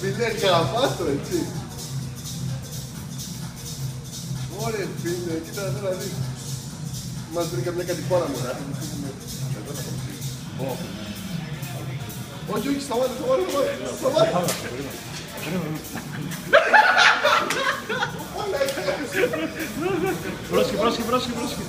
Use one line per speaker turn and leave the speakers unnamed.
Φίλε, καβάτο, έτσι. Ωραία, φίλε, κοίτα εδώ να δεις. Μας βρήκα μια κατηφόρα μου. Όχι, όχι, σταμάτα, σταμάτα, σταμάτα.
Πρόσεχε, πρόσεχε, πρόσεχε, πρόσεχε.